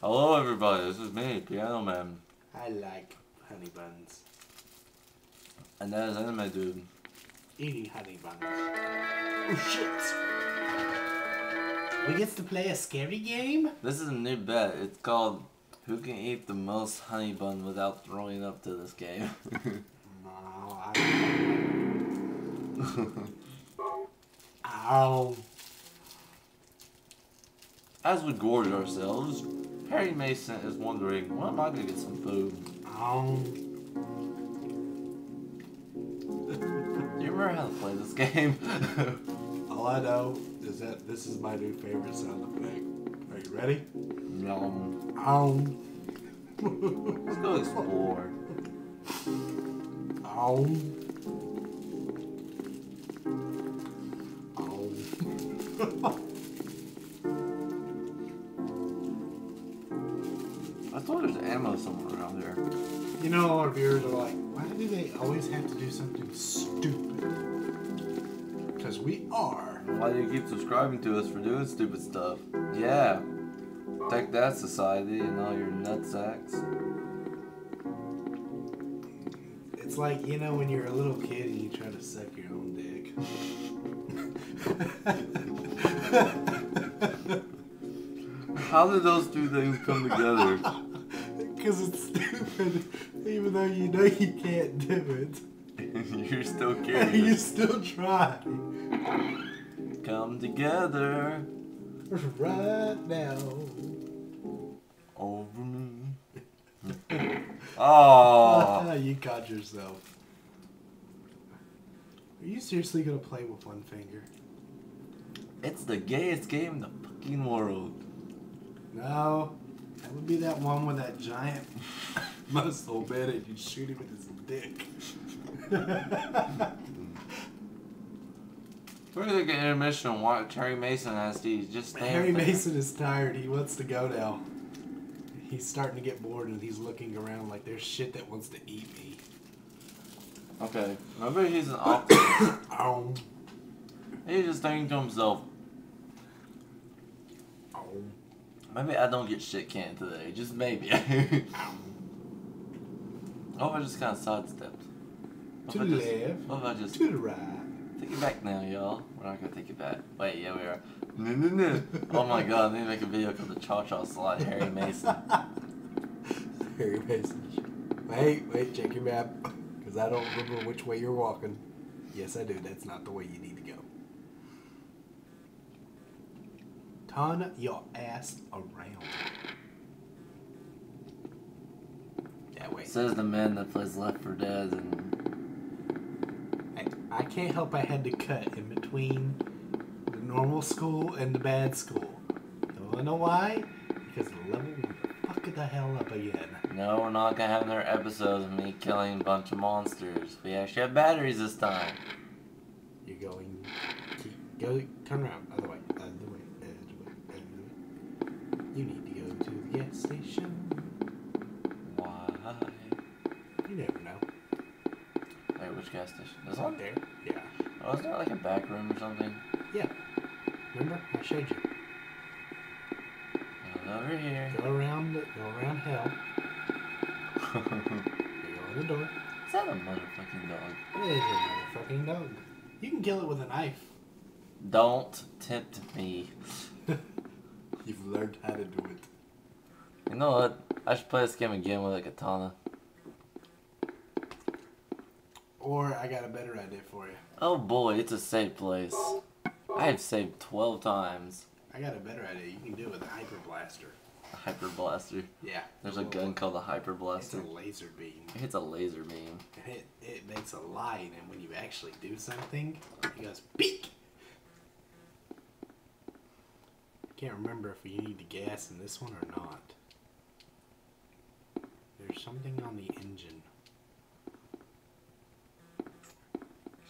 Hello, everybody. This is me, Piano Man, I like honey buns. and that is Anime Dude. Eating honey buns. Oh shit! We get to play a scary game? This is a new bet. It's called "Who Can Eat the Most Honey Bun Without Throwing Up" to this game. No, I Ow. As we gorge ourselves, Harry Mason is wondering, when am I gonna get some food? Ow. Um. Do you remember how to play this game? All I know is that this is my new favorite sound effect. Are you ready? Yum. Ow. Let's go explore. Ow. Ow. always have to do something stupid? Because we are. Why do you keep subscribing to us for doing stupid stuff? Yeah. Take that, society, and all your nutsacks. It's like, you know, when you're a little kid and you try to suck your own dick. How did those two things come together? Because it's stupid, even though you know you can't do it. You're still. And you still try. Come together Right now. over me. Oh, you caught yourself. Are you seriously gonna play with one finger? it's the gayest game in the fucking world. No. That would be that one with that giant muscle man and you shoot him with his dick. We're gonna get intermission and watch Harry Mason as he's just standing Harry. Mason is tired. He wants to go now. He's starting to get bored and he's looking around like there's shit that wants to eat me. Okay, remember he's an optimist. Ow. he's just thinking to himself, maybe I don't get shit canned today. Just maybe. Oh, I just kind of sidestepped. What To if the just- left. What if I just To the right. take it back now, y'all? We're not gonna take it back. Wait, yeah, we are. No, no, no. Oh my god, I need to make a video called the Cha Cha Slide Harry Mason. Harry Mason. Wait, wait, check your map. Because I don't remember which way you're walking. Yes, I do. That's not the way you need to go. Turn your ass around. That way. Says the man that plays Left 4 Dead and I, I can't help I had to cut in between the normal school and the bad school. You wanna know why? Because the level will fuck the hell up again. no, we're not gonna have another episode of me killing a bunch of monsters. We actually have batteries this time. You're going. Keep, go. Turn around. Other way. Other way. Other way. Other way. You need to go to the gas station. Why? You never know. Wait, which gas station? This It's one? there. Yeah. Oh, is there like a back room or something? Yeah. Remember? I showed you. Not over here. Go around. the- Go around hell. You go in the door. Is that a motherfucking dog? It is a motherfucking dog. You can kill it with a knife. Don't tempt me. You've learned how to do it. You know what? I should play this game again with a katana. Or I got a better idea for you. Oh boy, it's a safe place. I have saved 12 times. I got a better idea. You can do it with a hyper blaster. A hyper blaster. Yeah. There's a gun called the hyper blaster. It's a laser beam. It hits a laser beam. And it, it makes a line, and when you actually do something, it goes beak. Can't remember if you need to gas in this one or not. There's something on the engine.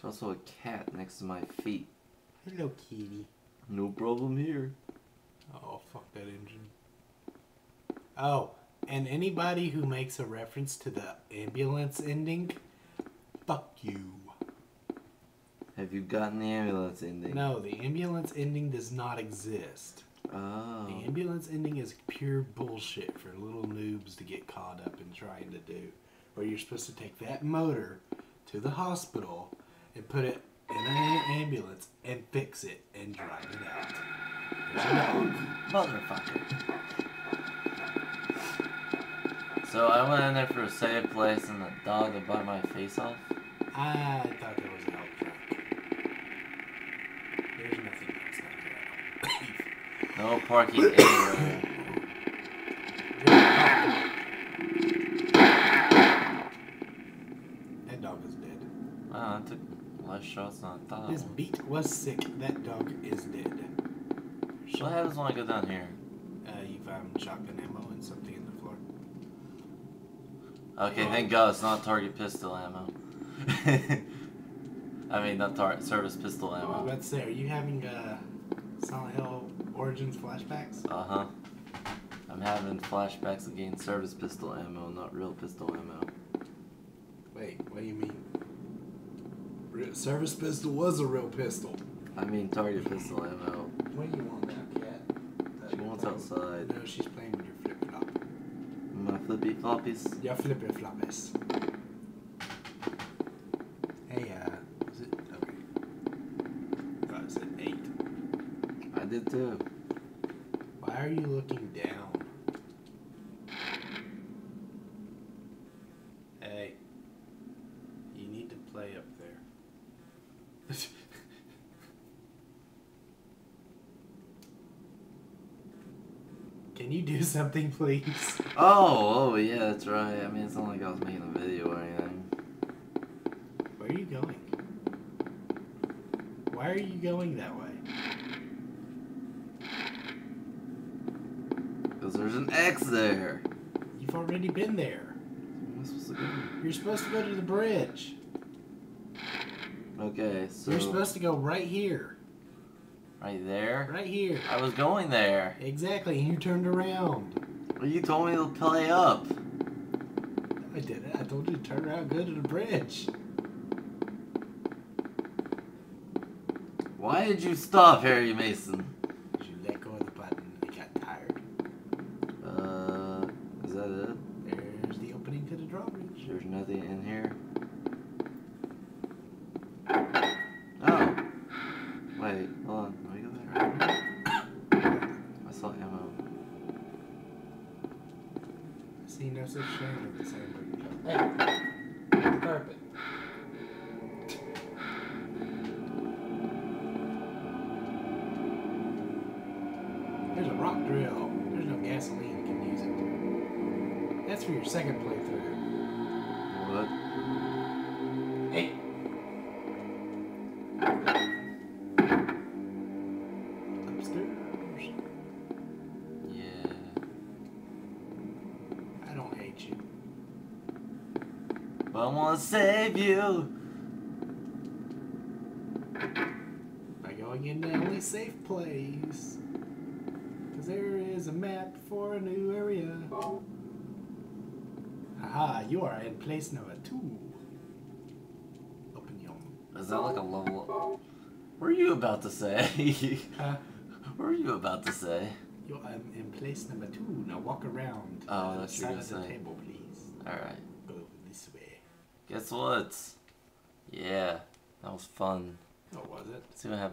There's also a cat next to my feet. Hello, kitty. No problem here. Oh, fuck that engine. Oh, and anybody who makes a reference to the ambulance ending, fuck you. Have you gotten the ambulance ending? No, the ambulance ending does not exist. Oh. The ambulance ending is pure bullshit for little noobs to get caught up in trying to do. Where you're supposed to take that motor to the hospital and put it in an ambulance and fix it and drive it out. There's a. Motherfucker. So I went in there for a safe place and the dog that bite my face off. I thought there was a help truck. There's nothing else like that. No parking anywhere. That dog is dead. Took less shots than I thought. I His would. beat was sick. That dog is dead. What happens when I go down here? Uh, you found shotgun ammo and something in the floor. Okay, thank God it's not target pistol ammo. I mean, not target service pistol ammo. Let's say, are you having uh, Silent Hill Origins flashbacks? Uh huh. I'm having flashbacks again. Service pistol ammo, not real pistol ammo. Wait, what do you mean? Re- Service pistol was a real pistol. I mean target pistol ammo. What do you want now, cat? She wants outside. No, she's playing with your flip flop. My flippy floppies. Your flipper floppies. Hey, uh, is it okay? Thought it said eight. I did too. Why are you looking down? Hey, you need to play up there. Can you do something, please? Oh, oh yeah, that's right. I mean, it's not like I was making a video or anything. Where are you going? Why are you going that way? Because there's an X there. You've already been there. Where am I supposed to go? You're supposed to go to the bridge. Okay, so You're supposed to go right here. Right there. Right here. I was going there. Exactly, and you turned around. Well, you told me to play up. I did it. I told you to turn around, go to the bridge. Why did you stop, Harry Mason? Did You let go of the button and it got tired. Uh, is that it? There's the opening to the drawbridge. There's nothing in here. Oh. Wait, hold on. Let me go there. I saw ammo. See, no such thing as the same There's a rock drill. There's no gasoline you can use it. That's for your second playthrough. But I want to save you. By going in the only safe place. Because there is a map for a new area. Haha, you are in place number two. Open your. Is that like a level up? What are you about to say? Huh? what are you about to say? You are in place number two. Now walk around. Oh, to the that's side of you're the table, please. This way. Guess what? Yeah. That was fun. Oh, was it? See what happens.